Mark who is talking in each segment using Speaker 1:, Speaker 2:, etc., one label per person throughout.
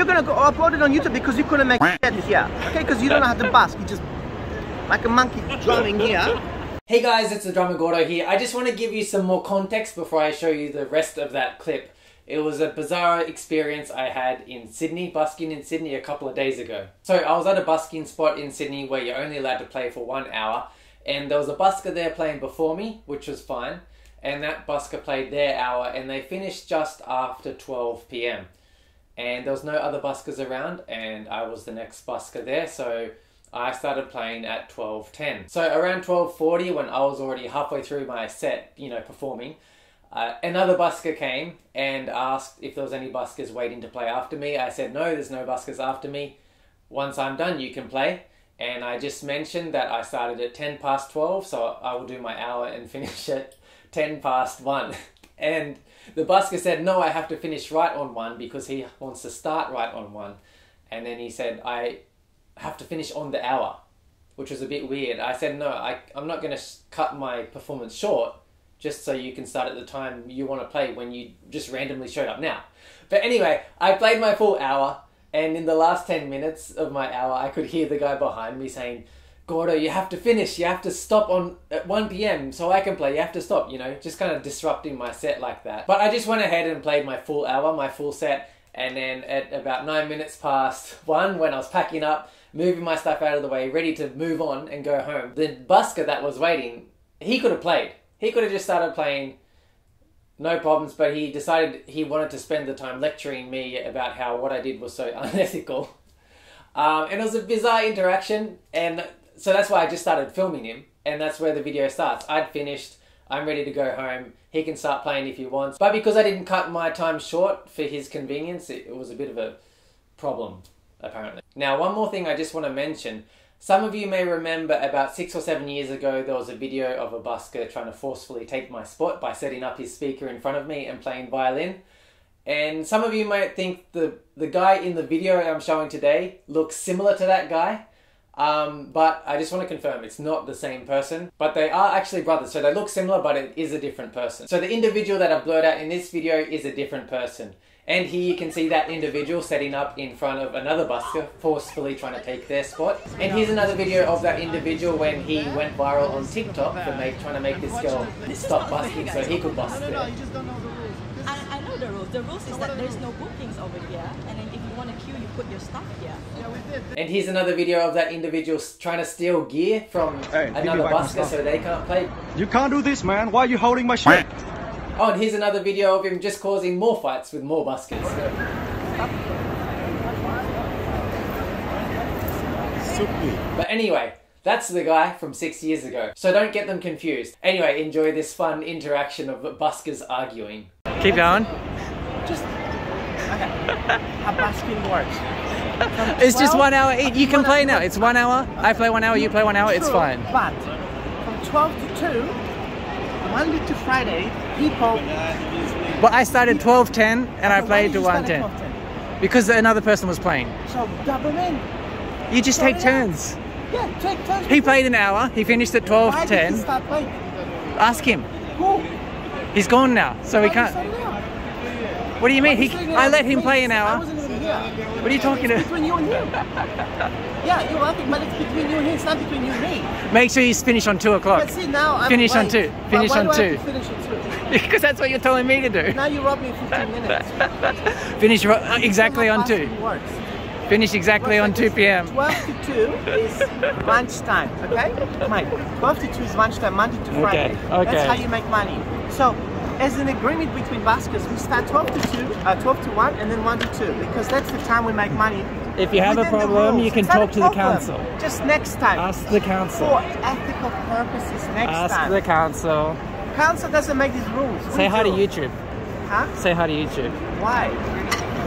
Speaker 1: You're gonna go upload it on YouTube because you couldn't make it here. Okay, because you don't know how to bask. You just like a monkey drumming here.
Speaker 2: Hey guys, it's the Drummer Gordo here. I just want to give you some more context before I show you the rest of that clip. It was a bizarre experience I had in Sydney, busking in Sydney a couple of days ago. So I was at a busking spot in Sydney where you're only allowed to play for one hour, and there was a busker there playing before me, which was fine, and that busker played their hour, and they finished just after 12 p.m. And there was no other buskers around, and I was the next busker there, so I started playing at 12.10. So around 12.40 when I was already halfway through my set, you know, performing, uh, another busker came and asked if there was any buskers waiting to play after me. I said, no, there's no buskers after me. Once I'm done, you can play. And I just mentioned that I started at 10 past 12, so I will do my hour and finish at 10 past 1. And the busker said, no, I have to finish right on 1 because he wants to start right on 1. And then he said, I have to finish on the hour, which was a bit weird. I said, no, I, I'm not going to cut my performance short just so you can start at the time you want to play when you just randomly showed up now. But anyway, I played my full hour, and in the last 10 minutes of my hour, I could hear the guy behind me saying, Gordo, you have to finish. You have to stop on at 1 p.m. so I can play. You have to stop, you know, just kind of disrupting my set like that. But I just went ahead and played my full hour, my full set, and then at about nine minutes past one, when I was packing up, moving my stuff out of the way, ready to move on and go home, the busker that was waiting, he could have played. He could have just started playing, no problems, but he decided he wanted to spend the time lecturing me about how what I did was so unethical. Um, and it was a bizarre interaction, and so that's why I just started filming him, and that's where the video starts. I'd finished, I'm ready to go home. He can start playing if he wants. But because I didn't cut my time short for his convenience, it, it was a bit of a problem, apparently. Now, one more thing I just want to mention. Some of you may remember about six or seven years ago, there was a video of a busker trying to forcefully take my spot by setting up his speaker in front of me and playing violin. And some of you might think the, the guy in the video I'm showing today looks similar to that guy. Um, but I just want to confirm it's not the same person. But they are actually brothers, so they look similar, but it is a different person. So the individual that I've blurred out in this video is a different person. And here you can see that individual setting up in front of another busker, forcefully trying to take their spot. And here's another video of that individual when he went viral on TikTok for make, trying to make this girl stop busking so he could busk there.
Speaker 3: I, I know the rules. The rules is that there's no bookings over here, and then if you want to queue, you put your stuff here.
Speaker 2: And here's another video of that individual trying to steal gear from
Speaker 4: Hey,
Speaker 2: another busker so they can't play.
Speaker 4: You can't do this, man. Why are you holding my shit?
Speaker 2: Oh, and here's another video of him just causing more fights with more buskers. But anyway, that's the guy from six years ago. So don't get them confused. Anyway, enjoy this fun interaction of buskers arguing.
Speaker 5: Keep going.
Speaker 1: Just okay. How basking works.
Speaker 5: It's just one hour. each. You can play now. It's one hour. I play one hour. You play one hour. It's fine.
Speaker 1: But from 12 to 2, Monday to Friday, people.
Speaker 5: But I started twelve ten and I played to
Speaker 1: you start
Speaker 5: one
Speaker 1: at
Speaker 5: ten
Speaker 1: 12:10?
Speaker 5: because another person was playing.
Speaker 1: So double in.
Speaker 5: You just
Speaker 1: Sorry,
Speaker 5: take
Speaker 1: yeah.
Speaker 5: turns.
Speaker 1: Yeah, take turns.
Speaker 5: He played an hour. He finished at twelve
Speaker 1: Why did he
Speaker 5: ten.
Speaker 1: start?
Speaker 5: Ask him.
Speaker 1: Who?
Speaker 5: He's gone now, so we
Speaker 1: Why
Speaker 5: can't.
Speaker 1: he now?
Speaker 5: What do you mean? He?
Speaker 1: Why did he
Speaker 5: I let him play an hour.
Speaker 1: wasn't even here.
Speaker 5: What are you talking
Speaker 1: It's
Speaker 5: about?
Speaker 1: between you and him. yeah, you're welcome, but it's between you and him. It's not between you and me.
Speaker 5: Make sure you finish on two o'clock
Speaker 1: But see now, I'm
Speaker 5: Finish on
Speaker 1: late.
Speaker 5: two. Finish on
Speaker 1: do I have
Speaker 5: two.
Speaker 1: Finish on two.
Speaker 5: because that's what you're telling me to do.
Speaker 1: Now you robbed me 15 minutes.
Speaker 5: Finish uh, exactly on two.
Speaker 1: Works.
Speaker 5: Finish exactly on two p.m.
Speaker 1: 12 to 2 is lunchtime, okay? Mike, 12 to 2 is lunchtime, Monday to Friday.
Speaker 5: okay.
Speaker 1: That's how you make money. So, as an agreement between baskers, we start 12 to 2, uh, 12 to 1, and then 1 to 2, because that's the time we make money.
Speaker 5: If you have a problem, you can
Speaker 1: It's
Speaker 5: talk
Speaker 1: a
Speaker 5: to the council.
Speaker 1: Just next time.
Speaker 5: Ask the council.
Speaker 1: For ethical purposes, next
Speaker 5: Ask
Speaker 1: time.
Speaker 5: Ask the council.
Speaker 1: council doesn't make these rules. We
Speaker 5: Say hi to. YouTube.
Speaker 1: Huh?
Speaker 5: Say hi to YouTube.
Speaker 1: Why?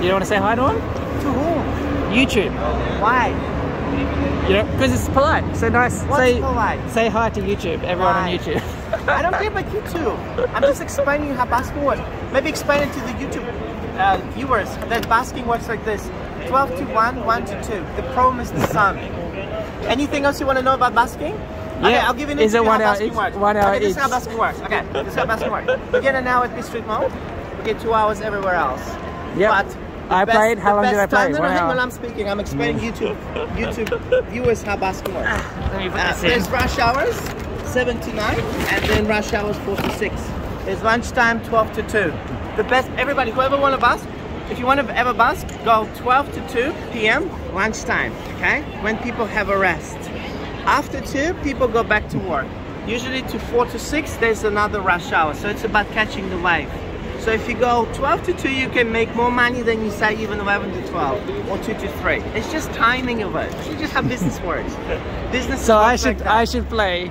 Speaker 5: You don't want to say hi to him?
Speaker 1: To whom?
Speaker 5: YouTube.
Speaker 1: Why?
Speaker 5: You know, because it's polite. So nice.
Speaker 1: What's
Speaker 5: say,
Speaker 1: polite?
Speaker 5: Say hi to YouTube. Everyone
Speaker 1: Why?
Speaker 5: on YouTube.
Speaker 1: I don't care about YouTube. I'm just explaining how basking works. Maybe explain it to the YouTube uh, viewers that basking works like this. 12 to 1, 1 to 2. The problem is the sun. Anything else you want to know about basking? Okay,
Speaker 5: Yeah.
Speaker 1: I'll give you an
Speaker 5: Is it one hour each? One hour
Speaker 1: okay, this is how basking works. Okay, this is how basking works. We get an hour at Street Mall. We get two hours everywhere else.
Speaker 5: Yep.
Speaker 1: But
Speaker 2: I
Speaker 1: best-
Speaker 2: played. How long did I play?
Speaker 1: No, no,
Speaker 2: One
Speaker 1: hang
Speaker 2: hour.
Speaker 1: on, I'm speaking. I'm explaining YouTube YouTube viewers how basketball works.
Speaker 2: Let me put
Speaker 1: Uh, there's rush hours, 7 to 9, and then rush hours 4 to 6. There's lunchtime, 12 to 2. The best, everybody, whoever want to bask, if you want to ever bask, go 12 to 2 p.m. lunchtime, okay? When people have a rest. After 2, people go back to work. Usually to 4 to 6, there's another rush hour. So it's about catching the wave. So if you go 12 to 2, you can make more money than you say even 11 to 12 or 2 to 3. It's just timing of it. You just have business works. Business
Speaker 2: So I should
Speaker 1: like.
Speaker 2: I should play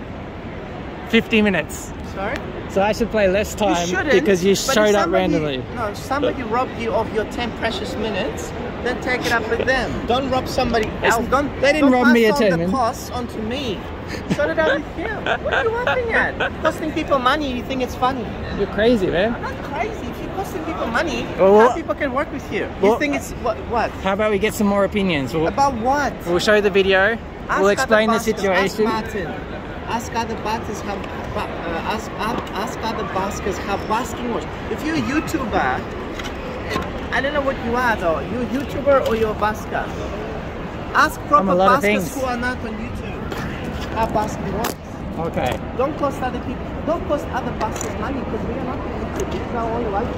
Speaker 2: 50 minutes.
Speaker 1: Sorry?
Speaker 2: So I should play less time
Speaker 1: shouldn't.
Speaker 2: because you
Speaker 1: but if
Speaker 2: showed up randomly.
Speaker 1: No, somebody robbed you of your 10 precious minutes, then take it up with them. Don't rob somebody else. Don't,
Speaker 2: they didn't
Speaker 1: don't
Speaker 2: rob me
Speaker 1: pass
Speaker 2: at
Speaker 1: on
Speaker 2: 10
Speaker 1: the
Speaker 2: minutes.
Speaker 1: costs onto me. Shut it out with him. What are you laughing at? Costing people money, you think it's funny.
Speaker 2: You're crazy, man.
Speaker 1: I'm not crazy. If you're costing people money,
Speaker 2: Well,
Speaker 1: how people can work with you?
Speaker 2: well-
Speaker 1: you think it's what? What?
Speaker 2: How about we get some more opinions? We'll,
Speaker 1: About what?
Speaker 2: we'll show the video.
Speaker 1: Ask
Speaker 2: we'll explain the situation.
Speaker 1: Ask Martin. Ask other baskers how uh, ask, ask ask other baskers how basking works. If you're a YouTuber, I don't know what you are though. You're a YouTuber or you're a basker. Ask proper
Speaker 2: things.
Speaker 1: who are not on YouTube how basking works.
Speaker 2: Okay.
Speaker 1: Don't cost other people. Don't cost other baskers money because we are not YouTube. This is our only life.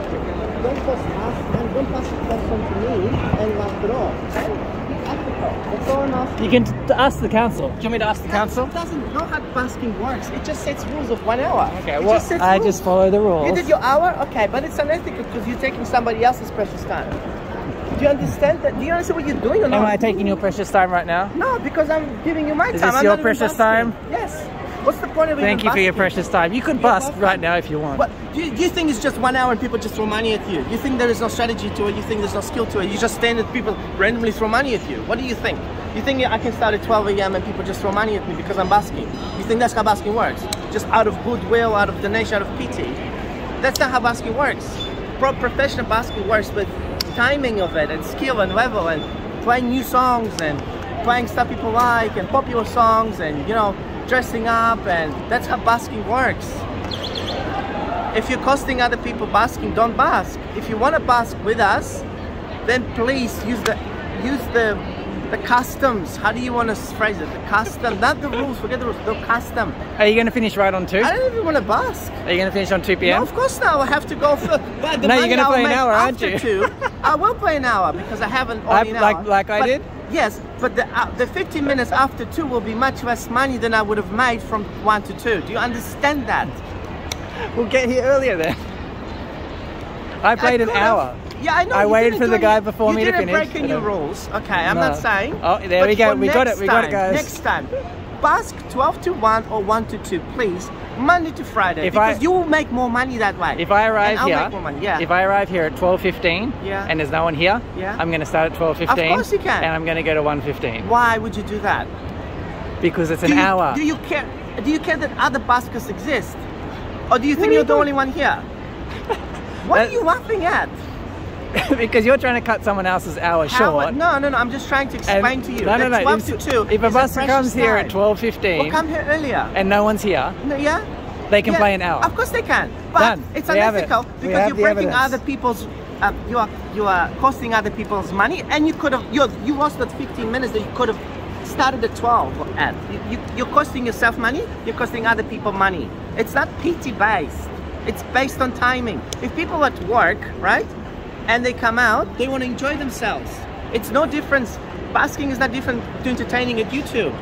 Speaker 1: Don't cost us and don't pass it cost on to me and laugh it off.
Speaker 2: You can t- ask the council. Do you want me to ask the council?
Speaker 1: It doesn't know how basking works. It just sets rules of one hour.
Speaker 2: Okay,
Speaker 1: It
Speaker 2: well,
Speaker 1: just sets
Speaker 2: I
Speaker 1: rules.
Speaker 2: just follow the rules.
Speaker 1: You did your hour? Okay, but it's unethical because you're taking somebody else's precious time. Do you understand that? Do you understand what you're doing or not?
Speaker 2: Am I taking your precious time right now?
Speaker 1: No, because I'm giving you my
Speaker 2: Is
Speaker 1: time.
Speaker 2: this
Speaker 1: I'm
Speaker 2: your precious time?
Speaker 1: Yes. What's the point of
Speaker 2: Thank you for your precious time. You could bust right now if you want.
Speaker 1: Do you, do you think it's just one hour and people just throw money at you? You think there is no strategy to it? You think there's no skill to it? You just stand and people randomly throw money at you? What do you think? You think I can start at 12 a.m. and people just throw money at me because I'm basking? You think that's how basking works? Just out of goodwill, out of donation, out of pity? That's not how basking works. Pro professional basking works with timing of it and skill and level and playing new songs and playing stuff people like and popular songs and you know dressing up and that's how basking works. If you're costing other people basking, don't bask. If you want to bask with us, then please use the use the the customs. How do you want to phrase it? The custom, not the rules. Forget the rules. The custom.
Speaker 2: Are you going to finish right on 2?
Speaker 1: I don't even want to bask.
Speaker 2: Are you going to finish on 2
Speaker 1: No,
Speaker 2: p.m.?
Speaker 1: of course now I have to go for. But the
Speaker 2: No, you're gonna
Speaker 1: I'll
Speaker 2: play an hour, aren't you?
Speaker 1: Two, I will play an hour because I haven't only an
Speaker 2: like-
Speaker 1: hour.
Speaker 2: like I
Speaker 1: But-
Speaker 2: did?
Speaker 1: Yes, but the uh, the 15 minutes after two will be much less money than I would have made from one to two. Do you understand that?
Speaker 2: We'll get here earlier then. I played an
Speaker 1: could've-
Speaker 2: hour.
Speaker 1: Yeah, I know.
Speaker 2: I waited for the
Speaker 1: any-
Speaker 2: guy before me to finish.
Speaker 1: You didn't
Speaker 2: break any
Speaker 1: rules. Okay, I'm
Speaker 2: No.
Speaker 1: not saying.
Speaker 2: Oh, there
Speaker 1: But
Speaker 2: we go. We got it. We got it, guys.
Speaker 1: Next time, Bask 12 to 1 or 1 to 2, please. Monday to Friday.
Speaker 2: If I-
Speaker 1: because you will make more money that way.
Speaker 2: If I arrive here,
Speaker 1: make more money. Yeah.
Speaker 2: if I arrive here at 12:15
Speaker 1: Yeah.
Speaker 2: and there's no one here,
Speaker 1: Yeah.
Speaker 2: I'm going to start at 12:15.
Speaker 1: Of course you can.
Speaker 2: And I'm going to go to 1:15
Speaker 1: Why would you do that?
Speaker 2: because it's an
Speaker 1: do you,
Speaker 2: hour.
Speaker 1: Do you care? Do you care that other baskers exist, or do you think you're
Speaker 2: you
Speaker 1: the only one here? What are you laughing at?
Speaker 2: because you're trying to cut someone else's hour
Speaker 1: How-
Speaker 2: short.
Speaker 1: No, no, no. I'm just trying to explain to you.
Speaker 2: No, no, no.
Speaker 1: 12
Speaker 2: If,
Speaker 1: to 2
Speaker 2: if a bus
Speaker 1: precious
Speaker 2: comes here at
Speaker 1: time.
Speaker 2: 12:15
Speaker 1: Well, come here earlier.
Speaker 2: and no one's here,
Speaker 1: No, yeah.
Speaker 2: they can
Speaker 1: Yeah,
Speaker 2: play an hour.
Speaker 1: Of course they can. But
Speaker 2: Done.
Speaker 1: it's
Speaker 2: We have it.
Speaker 1: unethical because you're breaking
Speaker 2: evidence.
Speaker 1: other people's. Uh, you are you are costing other people's money, and you could have you you lost that 15 minutes that you could have started at 12 at. You, you, you're costing yourself money. You're costing other people money. It's not PT based. It's based on timing. If people at work, right, and they come out, they want to enjoy themselves. It's no difference. Basking is not different to entertaining at YouTube.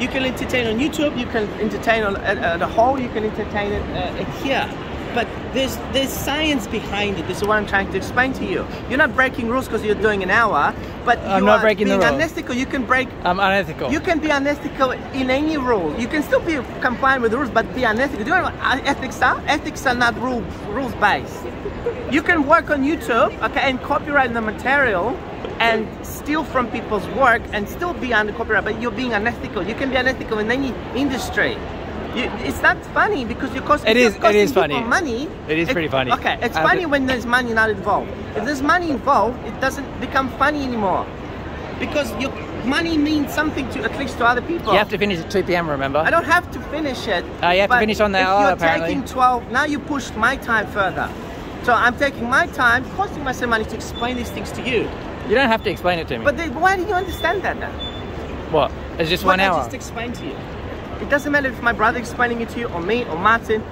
Speaker 1: You can entertain on YouTube. You can entertain on a whole. You can entertain it uh, at here. But there's there's science behind it. This is what I'm trying to explain to you. You're not breaking rules because you're doing an hour, but
Speaker 2: I'm
Speaker 1: you
Speaker 2: not
Speaker 1: are
Speaker 2: breaking the
Speaker 1: being
Speaker 2: rules.
Speaker 1: unethical. You can break
Speaker 2: I'm unethical.
Speaker 1: you can be unethical in any rule. You can still be compliant with the rules, but be unethical. Do you know what ethics are? Ethics are not rule rules based. You can work on YouTube, okay, and copyright the material and steal from people's work and still be under copyright, but you're being unethical. You can be unethical in any industry. You, it's not funny because you're costing,
Speaker 2: It is- it is funny.
Speaker 1: money.
Speaker 2: It is pretty funny.
Speaker 1: Okay, it's
Speaker 2: I
Speaker 1: funny when there's money not involved. If there's money involved, it doesn't become funny anymore because your money means something to at least to other people.
Speaker 2: you have to finish at 2 p.m. Remember?
Speaker 1: I don't have to finish it.
Speaker 2: Oh, you have to finish on the hour,
Speaker 1: you're
Speaker 2: apparently.
Speaker 1: taking 12, now you pushed my time further. So I'm taking my time, costing myself money to explain these things to you.
Speaker 2: You don't have to explain it to me.
Speaker 1: But then why do you understand that then?
Speaker 2: what? It's just
Speaker 1: Why
Speaker 2: one
Speaker 1: not
Speaker 2: hour.
Speaker 1: I just explain to you? It doesn't matter if my brother explaining it to you or me or Martin.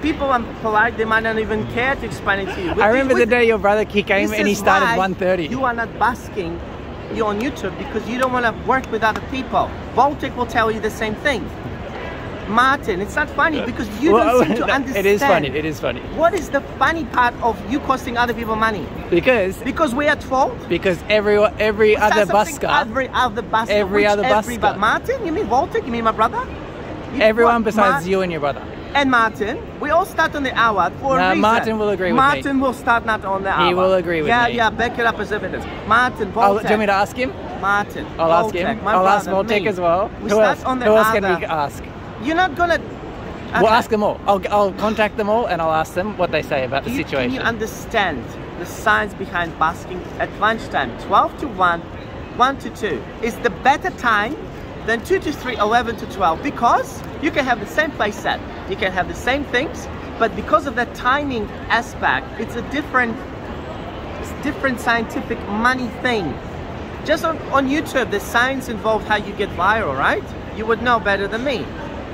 Speaker 1: People are polite, they might not even care to explain it to you. With
Speaker 2: I
Speaker 1: the-
Speaker 2: remember the
Speaker 1: with-
Speaker 2: day your brother he came and he started 1.30.
Speaker 1: You are not busking you're on YouTube because you don't want to work with other people. Baltic will tell you the same thing. Martin, it's not funny because you
Speaker 2: Well,
Speaker 1: don't seem to understand.
Speaker 2: it is funny. It is funny
Speaker 1: What is the funny part of you costing other people money?
Speaker 2: because
Speaker 1: Because we're at fault?
Speaker 2: because every every
Speaker 1: Is
Speaker 2: other busker,
Speaker 1: Every other busker.
Speaker 2: Every other busker.
Speaker 1: bu- Martin? You mean Baltic? You mean my brother? You-
Speaker 2: everyone besides
Speaker 1: Mar-
Speaker 2: you and your brother.
Speaker 1: and Martin, we all start on the hour for
Speaker 2: Nah. Martin will agree with me.
Speaker 1: Martin will start not on the hour.
Speaker 2: He will agree with you.
Speaker 1: yeah,
Speaker 2: me.
Speaker 1: Yeah, back it up as evidence. Martin,
Speaker 2: I'll, do you want me to ask him?
Speaker 1: Martin.
Speaker 2: I'll ask him. I'll ask
Speaker 1: brother,
Speaker 2: Voltec
Speaker 1: me.
Speaker 2: as well.
Speaker 1: We
Speaker 2: Who
Speaker 1: start
Speaker 2: else?
Speaker 1: on the
Speaker 2: Who else can we ask?
Speaker 1: You're not gonna.
Speaker 2: We'll ask them all. I'll, I'll contact them all and I'll ask them what they say about the
Speaker 1: You-
Speaker 2: situation.
Speaker 1: Can you understand the science behind basking at lunchtime? 12 to 1, 1 to 2 is the better time than 2 to 3, 11 to 12 because you can have the same place set, you can have the same things, but because of that timing aspect, it's a different, it's different scientific money thing. Just on, on YouTube, the science involved how you get viral, right? You would know better than me.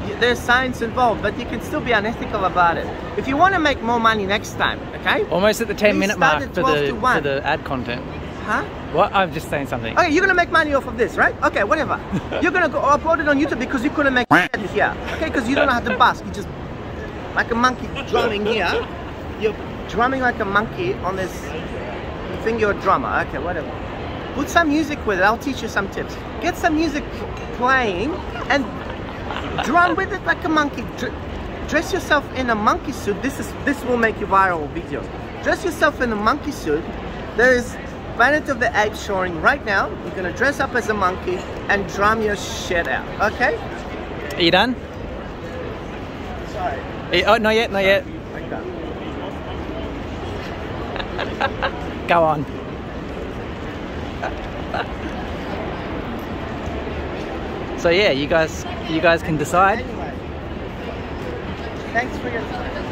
Speaker 1: You- There's science involved, but you can still be unethical about it. If you want to make more money next time, okay?
Speaker 2: Almost at the 10 minute mark for the, for the ad content.
Speaker 1: Huh?
Speaker 2: What? I'm just saying something.
Speaker 1: Okay, you're gonna make money off of this, right? Okay, whatever. you're gonna go upload it on YouTube because you couldn't make it here. Okay, because you don't know how to bask. You just like a monkey drumming here. You're drumming like a monkey on this. You think you're a drummer? Okay, whatever. Put some music with it. I'll teach you some tips. Get some music playing and drum with it like a monkey. Dr- Dress yourself in a monkey suit. This is this will make you viral videos. Dress yourself in a monkey suit. There is Planet of the Apes showing right now. You're gonna dress up as a monkey and drum your shit out. Okay?
Speaker 2: Are you done?
Speaker 1: Sorry.
Speaker 2: You- oh, not yet, not yet. Go on. So yeah, you guys, you guys can decide.
Speaker 1: Anyway, thanks for your time.